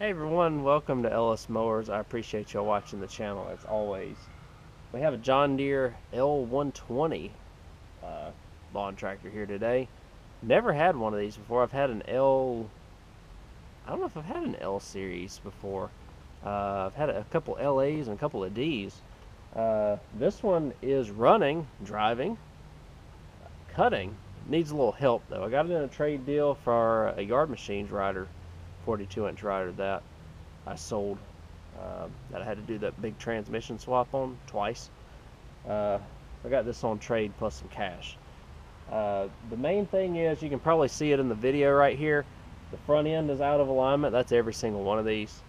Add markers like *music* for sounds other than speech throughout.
Hey everyone, welcome to Ellis Mowers. I appreciate y'all watching the channel as always. We have a John Deere L120 uh, lawn tractor here today. Never had one of these before. I've had an L, I don't know if I've had an L series before. Uh, I've had a couple LAs and a couple of Ds. Uh, this one is running, driving, cutting. Needs a little help though. I got it in a trade deal for a yard machines rider 42 inch rider that I sold uh, that I had to do that big transmission swap on twice. Uh, I got this on trade plus some cash. Uh, the main thing is you can probably see it in the video right here. The front end is out of alignment. That's every single one of these.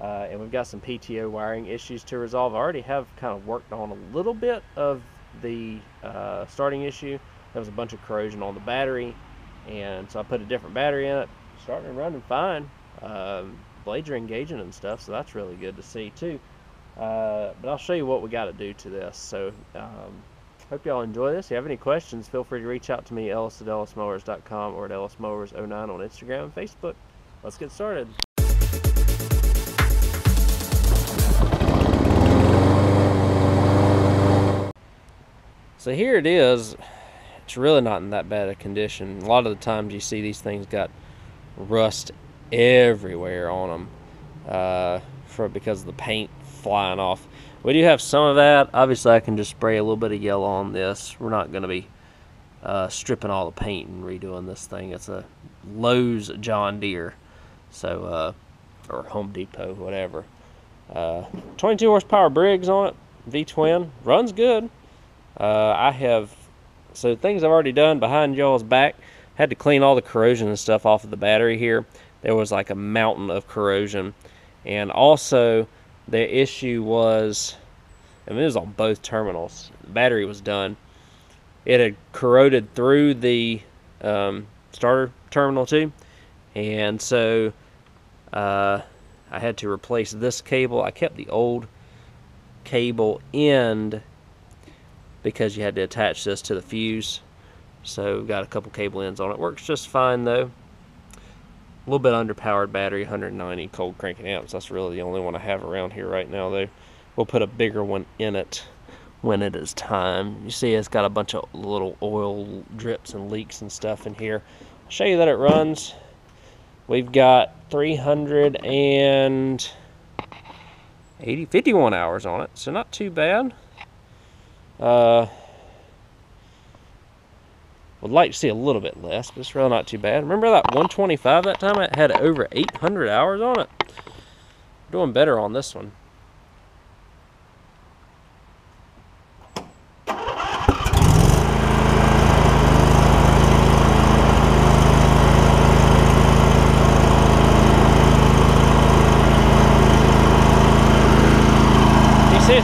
Uh, and we've got some PTO wiring issues to resolve. I already have kind of worked on a little bit of the uh, starting issue. There was a bunch of corrosion on the battery. And so I put a different battery in it. Starting to run fine um, blades are engaging and stuff, so that's really good to see too. Uh, but I'll show you what we got to do to this. So um, hope y'all enjoy this. If you have any questions, feel free to reach out to me, ellis at ellismowers.com or at ellismowers09 on Instagram and Facebook. Let's get started. So here it is. It's really not in that bad a condition. A lot of the times you see these things got rust everywhere on them uh, for because of the paint flying off. We do have some of that. Obviously, I can just spray a little bit of yellow on this. We're not going to be uh, stripping all the paint and redoing this thing. It's a Lowe's John Deere, so uh, or Home Depot, whatever. Uh, 22 horsepower Briggs on it, V twin, runs good. Uh, I have so things I've already done behind y'all's back. Had to clean all the corrosion and stuff off of the battery here there was like a mountain of corrosion. And also, the issue was, I mean, it was on both terminals. The battery was done. It had corroded through the um, starter terminal too. And so uh, I had to replace this cable. I kept the old cable end because you had to attach this to the fuse. So got a couple cable ends on it. Works just fine though a little bit underpowered battery 190 cold cranking amps. That's really the only one I have around here right now though. We'll put a bigger one in it when it is time. You see it's got a bunch of little oil drips and leaks and stuff in here. I'll show you that it runs. We've got 380 51 hours on it so not too bad. Uh, would like to see a little bit less, but it's really not too bad. Remember that 125 that time? It had over 800 hours on it. Doing better on this one.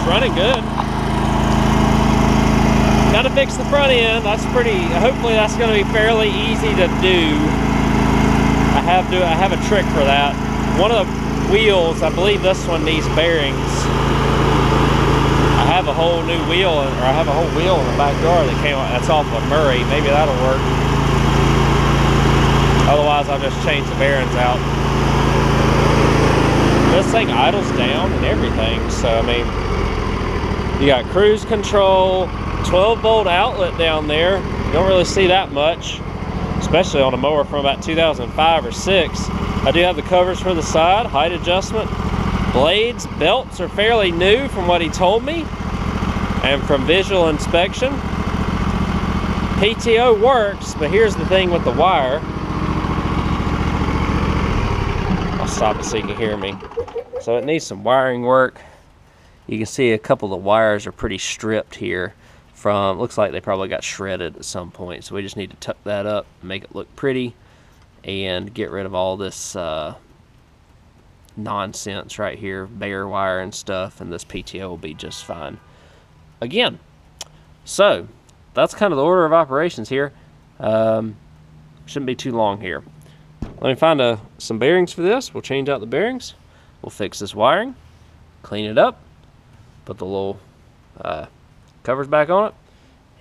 Running good got to fix the front end. That's pretty, hopefully that's going to be fairly easy to do. I have to, I have a trick for that. One of the wheels, I believe this one needs bearings. I have a whole new wheel, or I have a whole wheel in the backyard that came, that's off of Murray. Maybe that'll work. Otherwise, I'll just change the bearings out. This thing idles down and everything, so I mean, you got cruise control, 12 volt outlet down there. You don't really see that much, especially on a mower from about 2005 or 6. I do have the covers for the side, height adjustment. Blades, belts are fairly new from what he told me and from visual inspection. PTO works, but here's the thing with the wire. I'll stop it so you can hear me. So it needs some wiring work. You can see a couple of the wires are pretty stripped here from, looks like they probably got shredded at some point. So we just need to tuck that up, make it look pretty, and get rid of all this uh, nonsense right here, bare wire and stuff, and this PTO will be just fine. Again, so that's kind of the order of operations here. Um, shouldn't be too long here. Let me find uh, some bearings for this. We'll change out the bearings. We'll fix this wiring, clean it up, put the little uh, covers back on it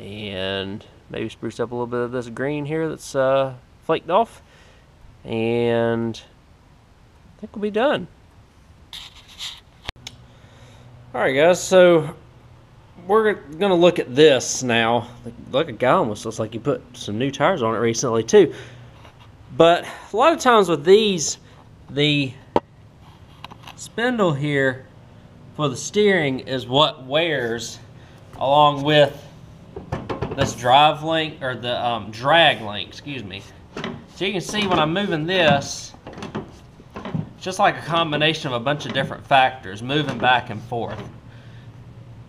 and maybe spruce up a little bit of this green here that's uh, flaked off and I think we'll be done. Alright guys, so we're going to look at this now. Look, a guy almost looks like he put some new tires on it recently too. But a lot of times with these, the spindle here for the steering is what wears along with this drive link or the um, drag link, excuse me. So you can see when I'm moving this, it's just like a combination of a bunch of different factors moving back and forth.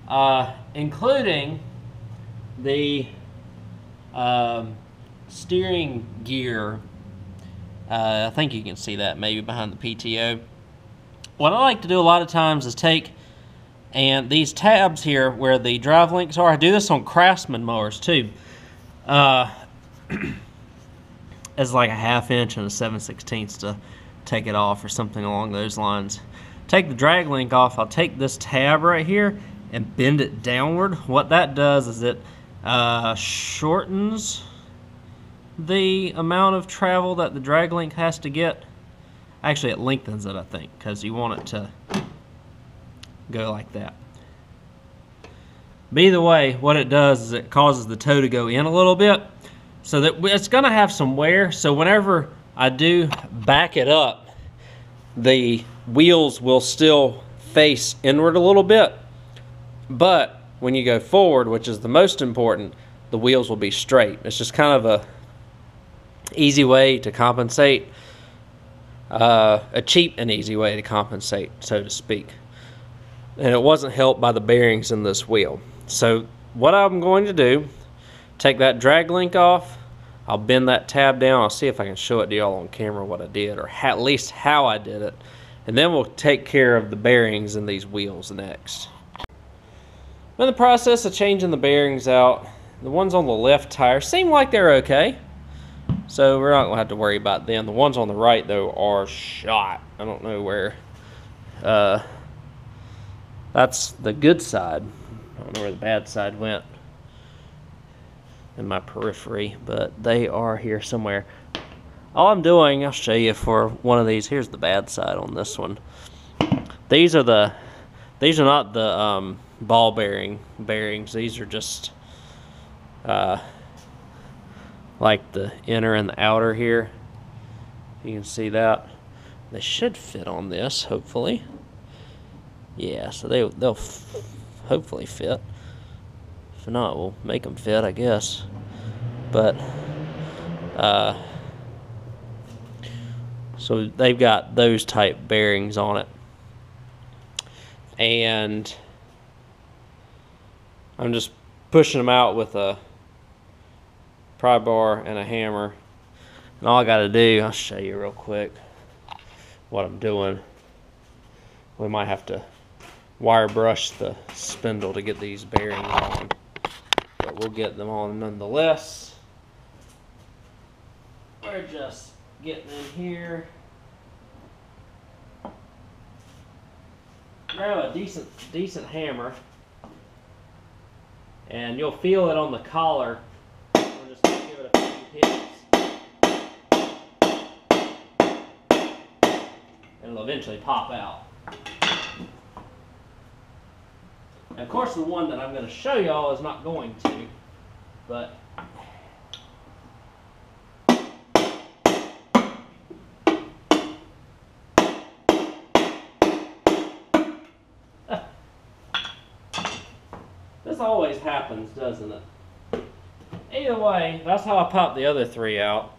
Uh, including the um, steering gear. Uh, I think you can see that maybe behind the PTO. What I like to do a lot of times is take and these tabs here where the drive links are, I do this on Craftsman mowers too. Uh, *clears throat* as like a half inch and a 7 16ths to take it off or something along those lines. Take the drag link off, I'll take this tab right here and bend it downward. What that does is it uh, shortens the amount of travel that the drag link has to get. Actually, it lengthens it, I think, because you want it to go like that. But either way, what it does is it causes the toe to go in a little bit so that it's going to have some wear. So whenever I do back it up, the wheels will still face inward a little bit but when you go forward, which is the most important, the wheels will be straight. It's just kind of a easy way to compensate, uh, a cheap and easy way to compensate, so to speak. And it wasn't helped by the bearings in this wheel. So what I'm going to do, take that drag link off, I'll bend that tab down, I'll see if I can show it to y'all on camera what I did, or at least how I did it. And then we'll take care of the bearings in these wheels next. In the process of changing the bearings out. The ones on the left tire seem like they're okay. So we're not going to have to worry about them. The ones on the right, though, are shot. I don't know where. Uh, that's the good side. I don't know where the bad side went in my periphery, but they are here somewhere. All I'm doing, I'll show you for one of these. Here's the bad side on this one. These are the, these are not the um, ball bearing bearings. These are just uh, like the inner and the outer here. You can see that. They should fit on this, hopefully. Yeah, so they, they'll hopefully fit. If not, we'll make them fit, I guess. But, uh, so they've got those type bearings on it. And I'm just pushing them out with a pry bar and a hammer. And all I got to do, I'll show you real quick what I'm doing. We might have to wire brush the spindle to get these bearings on. But we'll get them on nonetheless. We're just getting in here. Grab a decent, decent hammer and you'll feel it on the collar. We'll just give it a few hits. And it'll eventually pop out. Of course the one that I'm going to show y'all is not going to, but *laughs* This always happens, doesn't it? Either way, that's how I pop the other three out.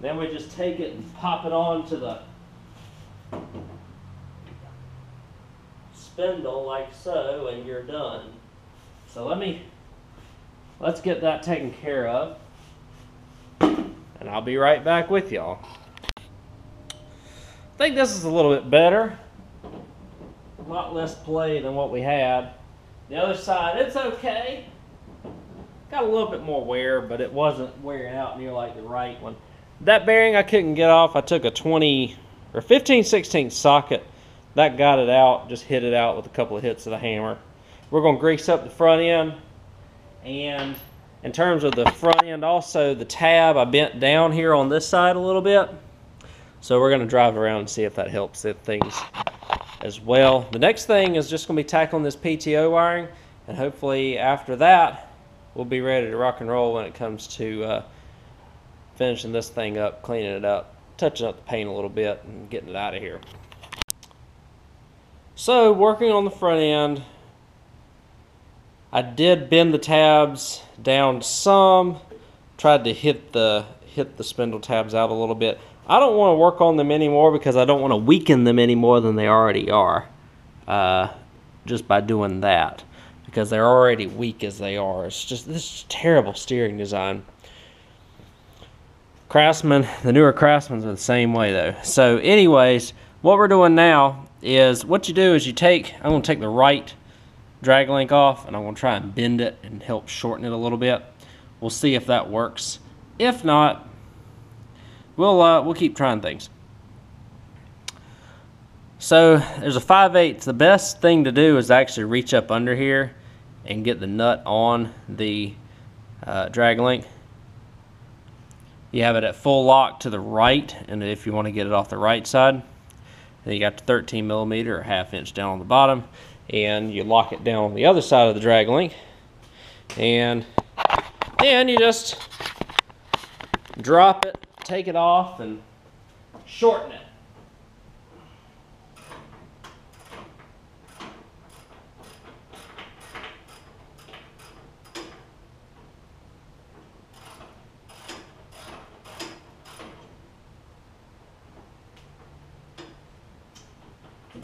Then we just take it and pop it on to the spindle like so, and you're done. So let me, let's get that taken care of. And I'll be right back with y'all. I think this is a little bit better. A lot less play than what we had. The other side, it's okay. Got a little bit more wear, but it wasn't wearing out near like the right one. That bearing I couldn't get off. I took a 20 or 15 16 socket. That got it out, just hit it out with a couple of hits of the hammer. We're to grease up the front end. And in terms of the front end also, the tab, I bent down here on this side a little bit. So we're to drive around and see if that helps if things as well. The next thing is just to be tackling this PTO wiring, and hopefully after that, we'll be ready to rock and roll when it comes to uh, finishing this thing up, cleaning it up, touching up the paint a little bit, and getting it out of here. So working on the front end, I did bend the tabs down some, tried to hit the hit the spindle tabs out a little bit. I don't want to work on them anymore because I don't want to weaken them any more than they already are. Uh, just by doing that because they're already weak as they are. It's just this is terrible steering design. Craftsman, the newer Craftsmans are the same way though. So anyways, what we're doing now is what you do is you take, I'm going to take the right drag link off and I'm going to try and bend it and help shorten it a little bit. We'll see if that works. If not, we'll, uh, we'll keep trying things. So there's a 5 8 The best thing to do is actually reach up under here and get the nut on the uh, drag link. You have it at full lock to the right, and if you want to get it off the right side, then you got the 13 millimeter or half inch down on the bottom, and you lock it down on the other side of the drag link, and then you just drop it, take it off, and shorten it.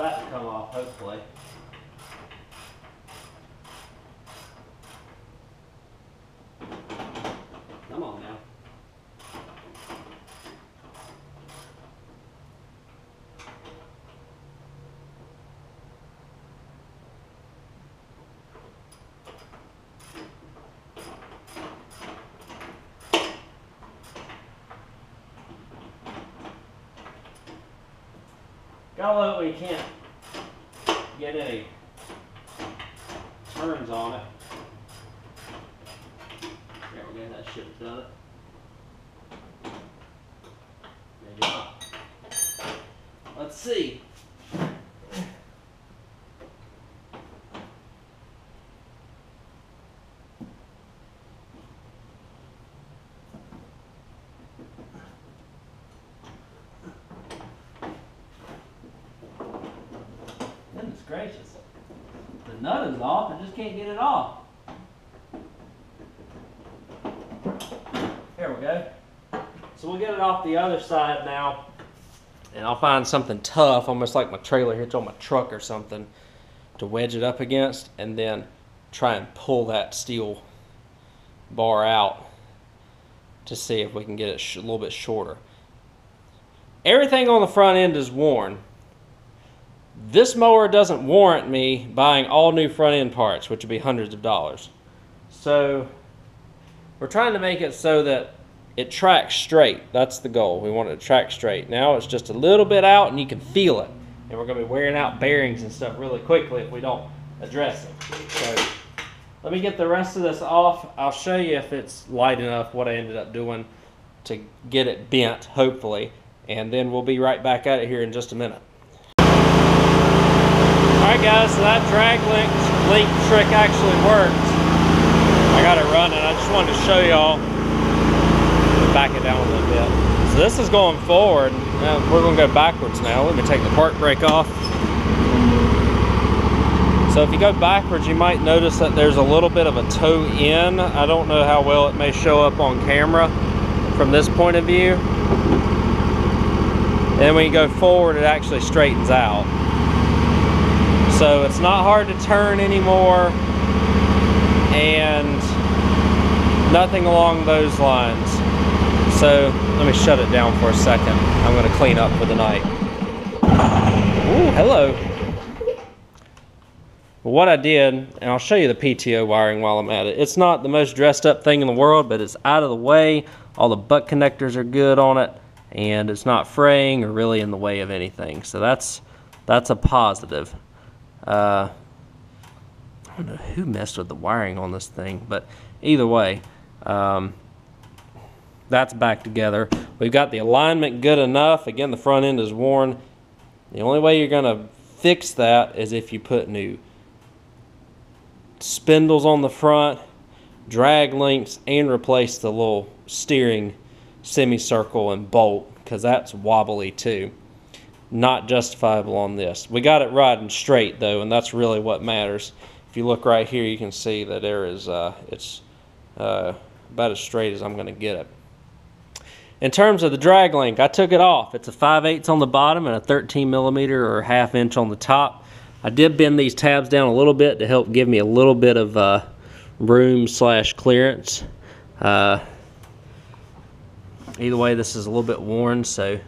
about to come off, hopefully. Come on now. It when you can't get any turns on it. There we go, that should have done it. Maybe not. Let's see. Goodness gracious. The nut is off, I just can't get it off. There we go. So we'll get it off the other side now. And I'll find something tough, almost like my trailer hitch on my truck or something, to wedge it up against and then try and pull that steel bar out to see if we can get it a little bit shorter. Everything on the front end is worn. This mower doesn't warrant me buying all new front end parts, which would be hundreds of dollars. So we're trying to make it so that it tracks straight. That's the goal. We want it to track straight. Now it's just a little bit out and you can feel it. And we're going to be wearing out bearings and stuff really quickly if we don't address it. So let me get the rest of this off. I'll show you if it's light enough what I ended up doing to get it bent, hopefully. And then we'll be right back at it here in just a minute. Alright guys, so that drag link, link trick actually worked. I got it running. I just wanted to show y'all. Back it down a little bit. So this is going forward. We're going to go backwards now. Let me take the park brake off. So if you go backwards, you might notice that there's a little bit of a toe in. I don't know how well it may show up on camera from this point of view. And when you go forward, it actually straightens out. So it's not hard to turn anymore and nothing along those lines. So let me shut it down for a second. I'm gonna clean up for the night. Ooh, hello. Well, what I did, and I'll show you the PTO wiring while I'm at it. It's not the most dressed up thing in the world, but it's out of the way. All the butt connectors are good on it, and it's not fraying or really in the way of anything. So that's that's a positive. Uh, I don't know who messed with the wiring on this thing, but either way, um, That's back together. We've got the alignment good enough. Again, the front end is worn. The only way you're going to fix that is if you put new spindles on the front, drag links, and replace the little steering semicircle and bolt because that's wobbly too. Not justifiable on this. We got it riding straight though, and that's really what matters. If you look right here, you can see that there is uh, it's uh, about as straight as I'm going to get it. In terms of the drag link, I took it off. It's a 5 8 on the bottom and a 13 millimeter or half inch on the top. I did bend these tabs down a little bit to help give me a little bit of uh, room slash clearance. Uh, either way, this is a little bit worn, so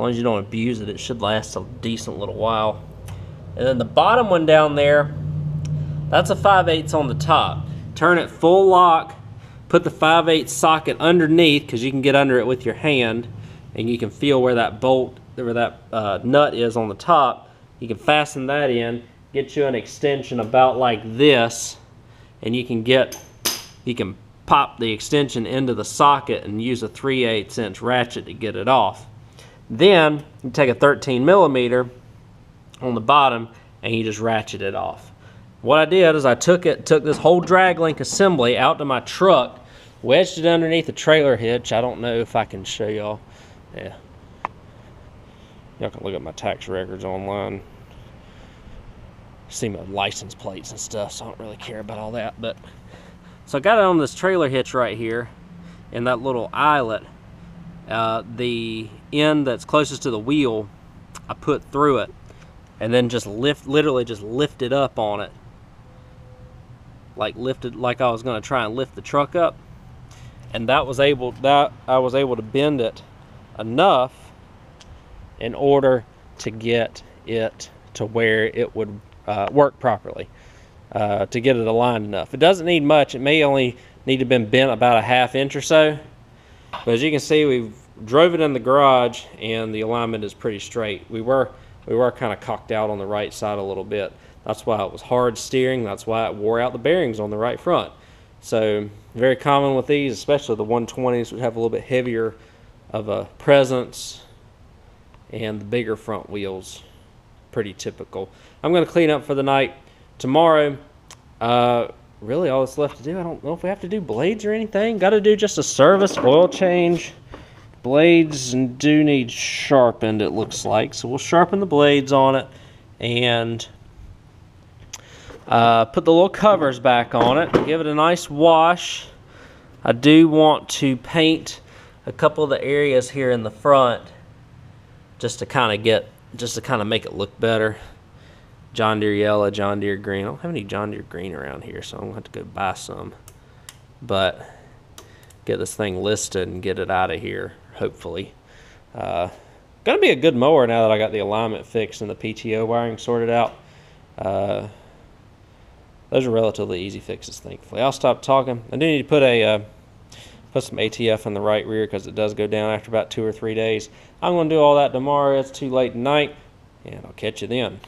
long as you don't abuse it, it should last a decent little while. And then the bottom one down there, that's a 5 8 on the top. Turn it full lock Put the 5 8 socket underneath because you can get under it with your hand and you can feel where that bolt, where that uh, nut is on the top. You can fasten that in, get you an extension about like this and you can get, you can pop the extension into the socket and use a 3 8 inch ratchet to get it off. Then you take a 13 millimeter on the bottom and you just ratchet it off. What I did is I took it, took this whole drag link assembly out to my truck wedged it underneath the trailer hitch. I don't know if I can show y'all. Yeah. Y'all can look at my tax records online. See my license plates and stuff, so I don't really care about all that. But So I got it on this trailer hitch right here in that little eyelet. Uh, the end that's closest to the wheel, I put through it and then just lift, literally just lifted up on it. Like lifted, like I was gonna try and lift the truck up and that was able that I was able to bend it enough in order to get it to where it would uh, work properly uh, to get it aligned enough. It doesn't need much. It may only need to have been bent about a half inch or so. But as you can see, we've drove it in the garage and the alignment is pretty straight. We were we were kind of cocked out on the right side a little bit. That's why it was hard steering. That's why it wore out the bearings on the right front. So very common with these, especially the 120s, which have a little bit heavier of a presence and the bigger front wheels. Pretty typical. I'm going to clean up for the night. Tomorrow, uh, really all that's left to do, I don't know if we have to do blades or anything. Got to do just a service, oil change. Blades do need sharpened, it looks like. So we'll sharpen the blades on it and uh, put the little covers back on it, give it a nice wash. I do want to paint a couple of the areas here in the front just to kind of get, just to kind of make it look better. John Deere yellow, John Deere green. I don't have any John Deere green around here, so I'm to have to go buy some. But get this thing listed and get it out of here, hopefully. Uh, going to be a good mower now that I got the alignment fixed and the PTO wiring sorted out. Uh, those are relatively easy fixes, thankfully. I'll stop talking. I do need to put a uh, put some ATF in the right rear because it does go down after about two or three days. I'm going to do all that tomorrow. It's too late tonight, and I'll catch you then.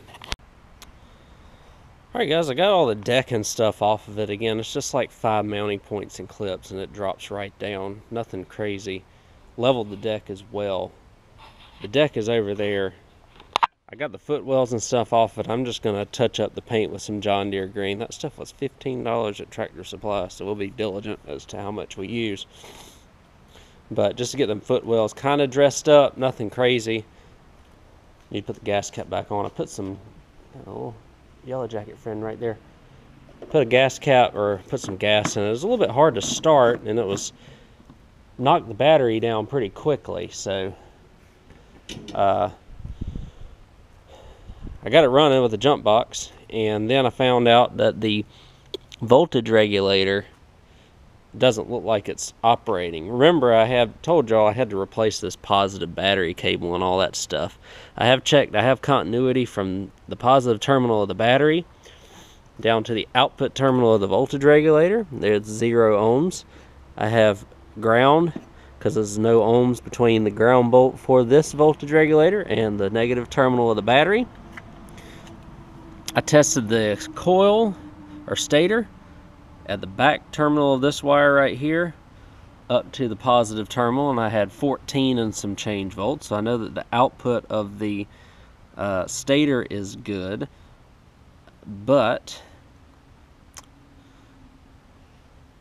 Alright guys, I got all the deck and stuff off of it again. It's just like five mounting points and clips and it drops right down. Nothing crazy. Leveled the deck as well. The deck is over there I got the footwells and stuff off it. I'm just going to touch up the paint with some John Deere green. That stuff was $15 at Tractor Supply, so we'll be diligent as to how much we use. But just to get them footwells kind of dressed up, nothing crazy. Need to put the gas cap back on. I put some oh, yellow jacket friend right there. Put a gas cap or put some gas in it. It was a little bit hard to start, and it was knocked the battery down pretty quickly. So, uh, I got it running with a jump box and then I found out that the voltage regulator doesn't look like it's operating. Remember I have told y'all I had to replace this positive battery cable and all that stuff. I have checked, I have continuity from the positive terminal of the battery down to the output terminal of the voltage regulator. There's zero ohms. I have ground because there's no ohms between the ground bolt for this voltage regulator and the negative terminal of the battery. I tested the coil or stator at the back terminal of this wire right here up to the positive terminal and I had 14 and some change volts. So I know that the output of the uh, stator is good, but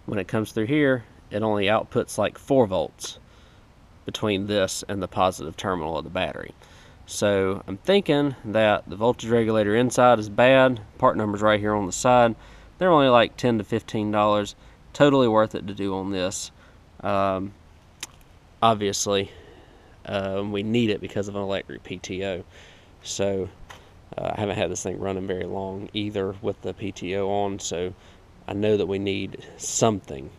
when it comes through here, it only outputs like 4 volts between this and the positive terminal of the battery. So I'm thinking that the voltage regulator inside is bad. Part numbers right here on the side. They're only like 10 to 15 dollars. Totally worth it to do on this. Um, obviously, uh, we need it because of an electric PTO. So uh, I haven't had this thing running very long either with the PTO on. So I know that we need something.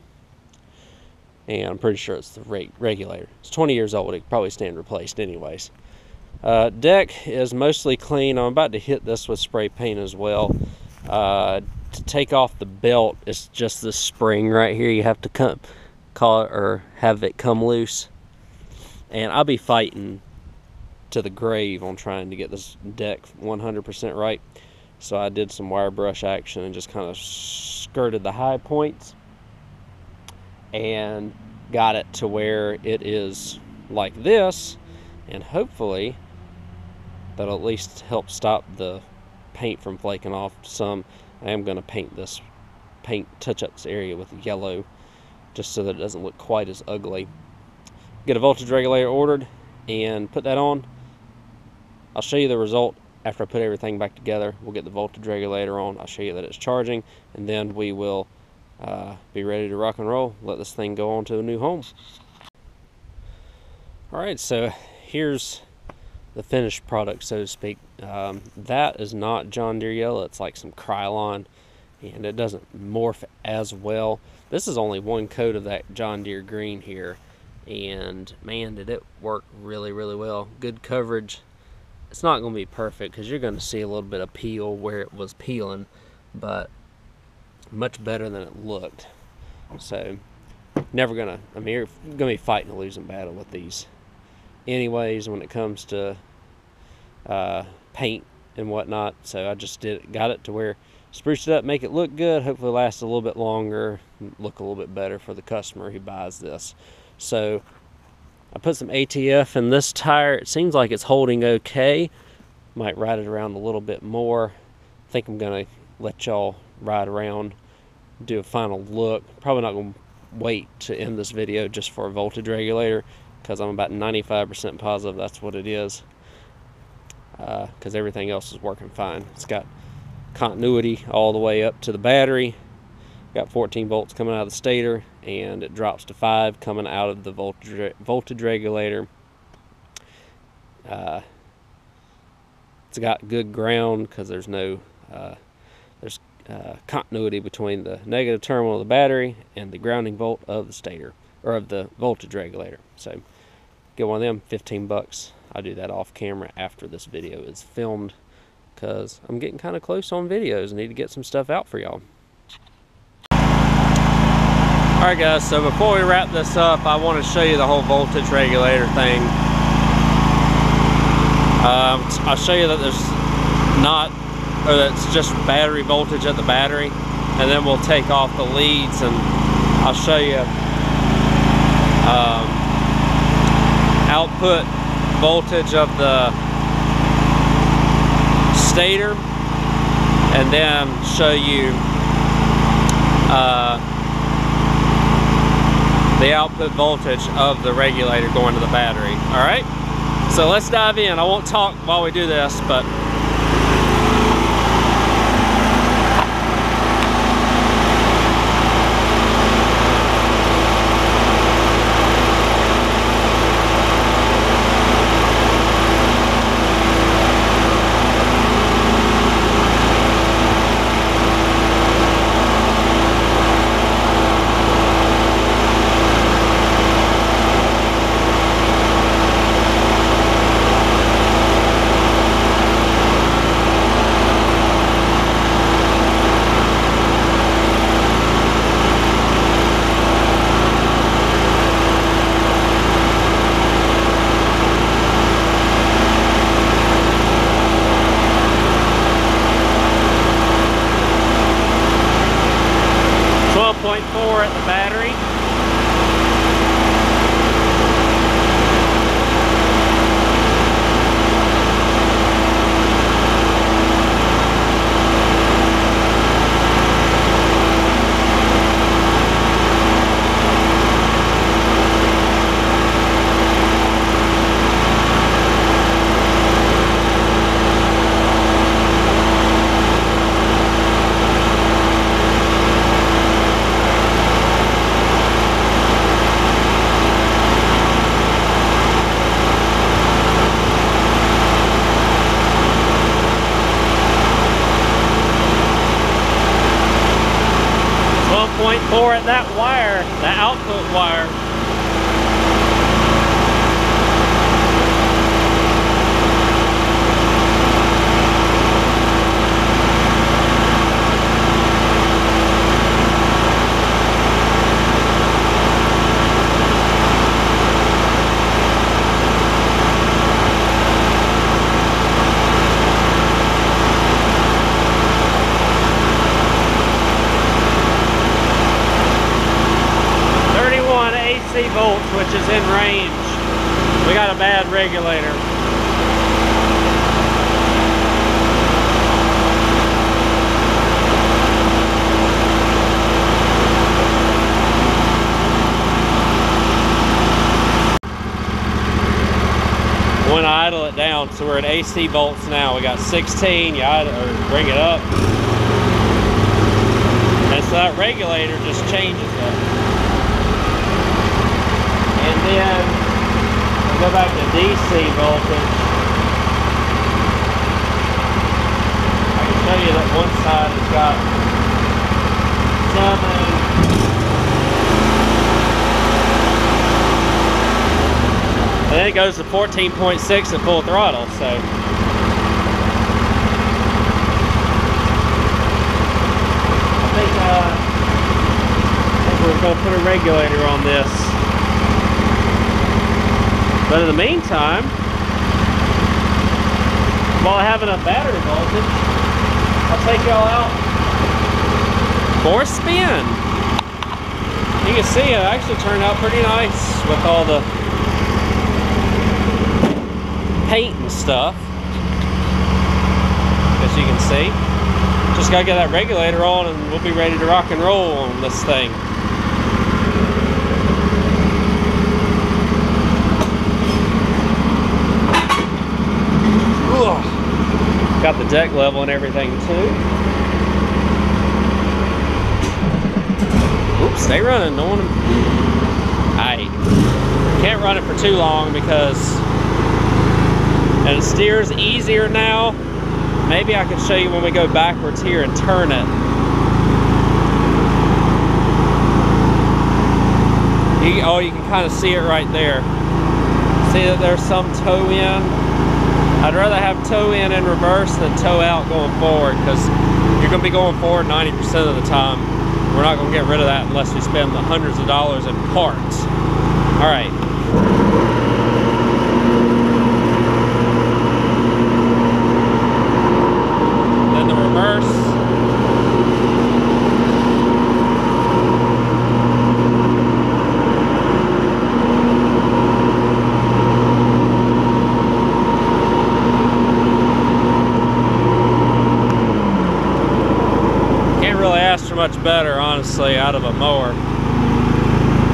And I'm pretty sure it's the regulator. It's 20 years old. It probably stand replaced anyways. Uh, deck is mostly clean. I'm about to hit this with spray paint as well. Uh, to take off the belt, it's just this spring right here. You have to come, call it or have it come loose. And I'll be fighting to the grave on trying to get this deck 100% right. So I did some wire brush action and just kind of skirted the high points and got it to where it is like this and hopefully that'll at least help stop the paint from flaking off some. I am going to paint this, paint, touch up this area with yellow just so that it doesn't look quite as ugly. Get a voltage regulator ordered and put that on. I'll show you the result after I put everything back together. We'll get the voltage regulator on. I'll show you that it's charging and then we will uh, be ready to rock and roll. Let this thing go on to a new home. Alright, so here's the finished product, so to speak. Um, that is not John Deere yellow. It's like some Krylon, and it doesn't morph as well. This is only one coat of that John Deere green here, and man, did it work really, really well. Good coverage. It's not going to be perfect because you're going to see a little bit of peel where it was peeling, but much better than it looked. So, never gonna. I mean, you're gonna be fighting a losing battle with these anyways when it comes to uh, paint and whatnot. So I just did got it to where spruce it up, make it look good, hopefully last a little bit longer, look a little bit better for the customer who buys this. So I put some ATF in this tire. It seems like it's holding okay. Might ride it around a little bit more. I think I'm gonna let y'all ride around, do a final look. Probably not gonna wait to end this video just for a voltage regulator because I'm about 95% positive that's what it is because uh, everything else is working fine. It's got continuity all the way up to the battery. Got 14 volts coming out of the stator and it drops to 5 coming out of the voltage, voltage regulator. Uh, it's got good ground because there's no uh, uh, continuity between the negative terminal of the battery and the grounding volt of the stator or of the voltage regulator. So get one of them, 15 bucks. I'll do that off camera after this video is filmed because I'm getting kind of close on videos. I need to get some stuff out for y'all. Alright guys, so before we wrap this up, I want to show you the whole voltage regulator thing. Um, I'll show you that there's not, or that's just battery voltage at the battery, and then we'll take off the leads and I'll show you um, output voltage of the stator and then show you uh, the output voltage of the regulator going to the battery. All right? So let's dive in. I won't talk while we do this but for that wire, the output wire. Thirty-one AC is in range. We got a bad regulator. want to idle it down. So we're at AC volts now. We got 16. You idle, or bring it up. And so that regulator just changes it. And then we go back to DC voltage. I can show you that one side has got seven. And then it goes to 14.6 at full throttle, so. I think, uh, I think we're gonna put a regulator on this. But in the meantime, while I have enough battery voltage, I'll take y'all out for a spin. You can see it actually turned out pretty nice with all the paint and stuff. As you can see. Just gotta get that regulator on and we'll be ready to rock and roll on this thing. Ugh. Got the deck level and everything too. Oops, stay running. Don't. I can't run it for too long because and it steers easier now. Maybe I can show you when we go backwards here and turn it. You, oh, you can kind of see it right there. See that there's some toe in? I'd rather have toe in in reverse than toe out going forward because you're going to be going forward 90% of the time. We're not going to get rid of that unless we spend the hundreds of dollars in parts. All right. Then the reverse. Can't really ask for much better, honestly, out of a mower.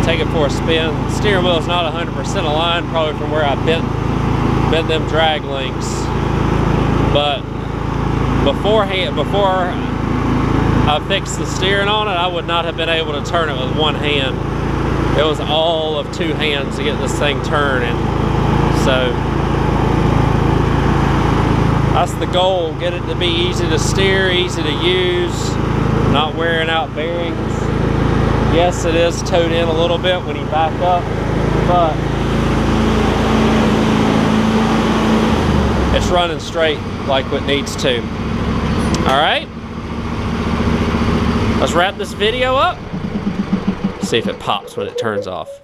Take it for a spin. Steering wheel is not 100% aligned, probably from where I bent, bent them drag links. But beforehand, before I fixed the steering on it, I would not have been able to turn it with one hand. It was all of two hands to get this thing turning. So that's the goal. Get it to be easy to steer, easy to use, not wearing out bearings. Yes, it is toed in a little bit when you back up, but it's running straight like what needs to. All right, let's wrap this video up. See if it pops when it turns off.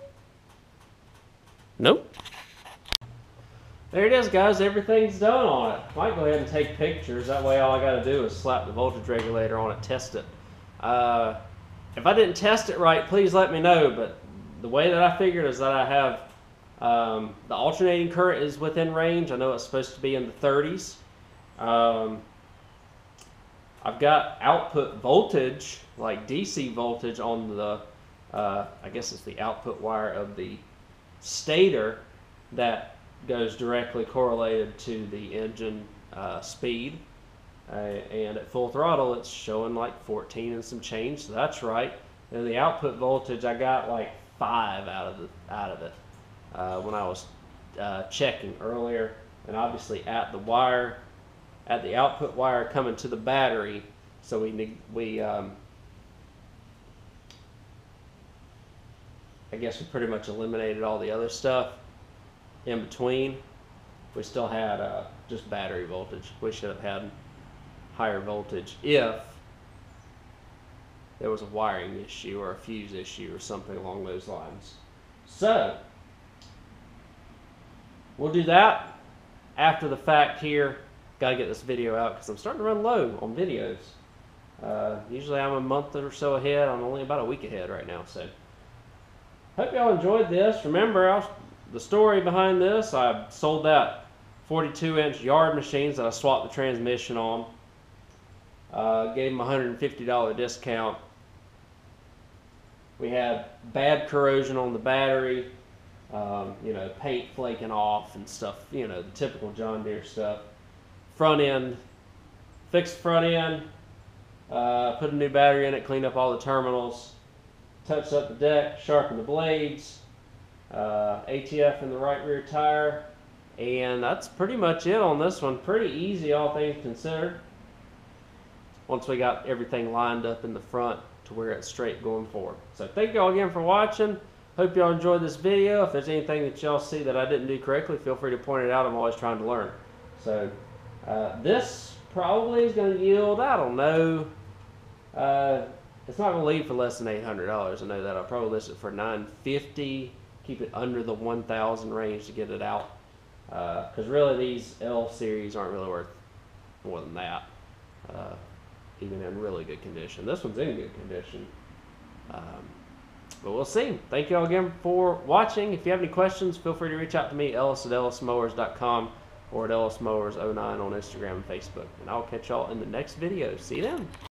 Nope. There it is, guys. Everything's done on it. Might go ahead and take pictures. That way, all I got to do is slap the voltage regulator on it, test it. Uh, if I didn't test it right, please let me know. But the way that I figured is that I have um, the alternating current is within range. I know it's supposed to be in the 30s. Um, I've got output voltage, like DC voltage, on the, uh, I guess it's the output wire of the stator that goes directly correlated to the engine uh, speed. Uh, and at full throttle, it's showing like 14 and some change, so that's right. And the output voltage, I got like five out of the out of it uh, when I was uh, checking earlier, and obviously at the wire, at the output wire coming to the battery. So we we um, I guess we pretty much eliminated all the other stuff in between. We still had uh, just battery voltage. We should have had higher voltage if there was a wiring issue or a fuse issue or something along those lines. So, we'll do that after the fact here. Got to get this video out because I'm starting to run low on videos. Uh, usually I'm a month or so ahead. I'm only about a week ahead right now. So, hope y'all enjoyed this. Remember, I was, the story behind this, I sold that 42 inch yard machines that I swapped the transmission on. Uh, gave them a $150 discount. We had bad corrosion on the battery, um, you know, paint flaking off and stuff, you know, the typical John Deere stuff. Front end, fixed front end, uh, put a new battery in it, cleaned up all the terminals, touched up the deck, sharpened the blades, uh, ATF in the right rear tire, and that's pretty much it on this one. Pretty easy, all things considered once we got everything lined up in the front to where it's straight going forward. So thank y'all again for watching. Hope y'all enjoyed this video. If there's anything that y'all see that I didn't do correctly, feel free to point it out. I'm always trying to learn. So uh, this probably is going to yield, I don't know, uh, it's not going to leave for less than $800. I know that. I'll probably list it for 950 keep it under the 1000 range to get it out. Because really these L series aren't really worth more than that. Uh, even in really good condition. This one's in good condition. Um, but we'll see. Thank you all again for watching. If you have any questions, feel free to reach out to me, ellis at ellismowers.com or at ellismowers09 on Instagram and Facebook. And I'll catch y'all in the next video. See you then.